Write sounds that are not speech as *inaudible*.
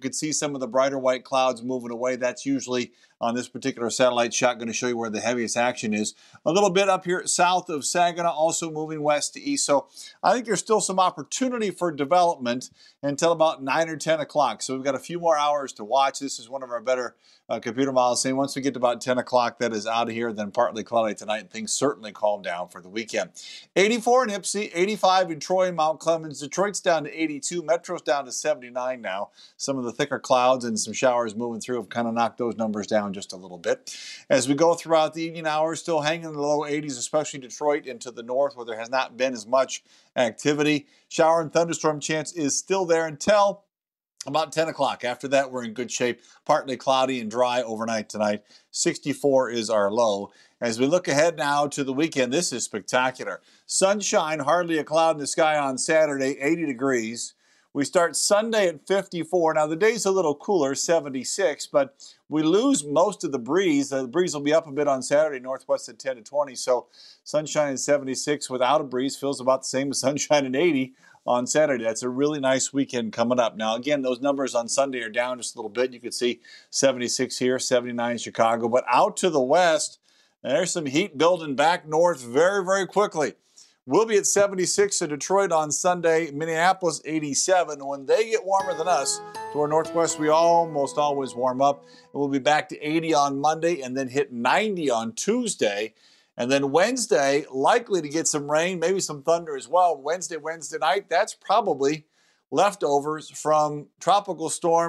You can see some of the brighter white clouds moving away. That's usually on this particular satellite shot going to show you where the heaviest action is. A little bit up here south of Saginaw, also moving west to east. So I think there's still some opportunity for development until about 9 or 10 o'clock. So we've got a few more hours to watch. This is one of our better uh, computer models saying once we get to about 10 o'clock, that is out of here, then partly cloudy tonight, and things certainly calm down for the weekend. 84 in Ypsi, 85 in Troy and Mount Clemens. Detroit's down to 82. Metro's down to 79 now. Some of the thicker clouds and some showers moving through have kind of knocked those numbers down just a little bit. As we go throughout the evening hours, still hanging in the low 80s, especially Detroit into the north where there has not been as much activity. Shower and thunderstorm chance is still there until about 10 o'clock. After that, we're in good shape. Partly cloudy and dry overnight tonight. 64 is our low. As we look ahead now to the weekend, this is spectacular. Sunshine, hardly a cloud in the sky on Saturday, 80 degrees. We start Sunday at 54. Now, the day's a little cooler, 76, but we lose most of the breeze. The breeze will be up a bit on Saturday, northwest at 10 to 20. So, sunshine at 76 without a breeze feels about the same as *laughs* sunshine at 80 on Saturday. That's a really nice weekend coming up. Now, again, those numbers on Sunday are down just a little bit. You can see 76 here, 79 in Chicago. But out to the west, there's some heat building back north very, very quickly. We'll be at 76 in Detroit on Sunday, Minneapolis 87. When they get warmer than us, to our northwest, we almost always warm up. And we'll be back to 80 on Monday and then hit 90 on Tuesday. And then Wednesday, likely to get some rain, maybe some thunder as well. Wednesday, Wednesday night, that's probably leftovers from Tropical Storm